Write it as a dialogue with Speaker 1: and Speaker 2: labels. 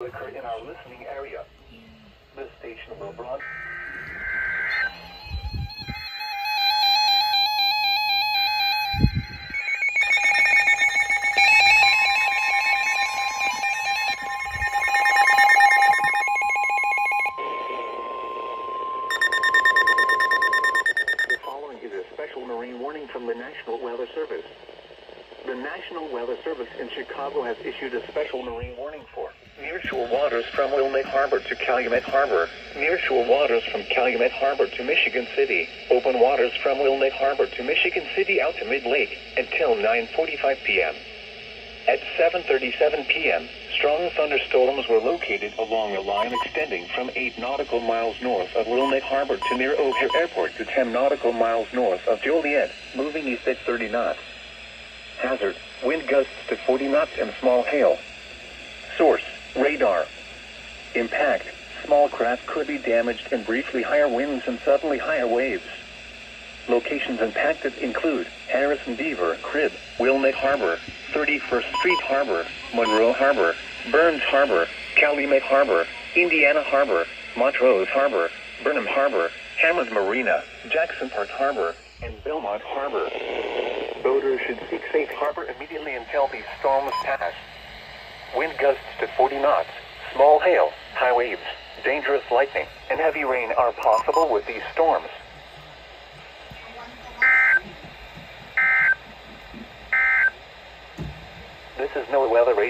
Speaker 1: occur in our listening area. This station will broad. The following is a special marine warning from the National Weather Service. The National Weather Service in Chicago has issued a special marine warning for nearshore waters from Wilmette Harbor to Calumet Harbor, nearshore waters from Calumet Harbor to Michigan City, open waters from Wilmette Harbor to Michigan City out to Mid-Lake until 9:45 p.m. At 7:37 p.m., strong thunderstorms were located along a line extending from 8 nautical miles north of Wilmette Harbor to near O'Hare Airport to 10 nautical miles north of Joliet, moving east at 30 knots. Hazard, wind gusts to 40 knots and small hail. Source. Impact, small craft could be damaged and briefly higher winds and suddenly higher waves. Locations impacted include Harrison Dever, Crib, Wilmette Harbor, 31st Street Harbor, Monroe Harbor, Burns Harbor, Calumet Harbor, Indiana Harbor, Montrose Harbor, Burnham Harbor, Hammond Marina, Jackson Park Harbor, and Belmont Harbor. Boaters should seek safe harbor immediately until these storms pass. Wind gusts to 40 knots, small hail, waves, dangerous lightning, and heavy rain are possible with these storms. This is NOAA Weather Radio.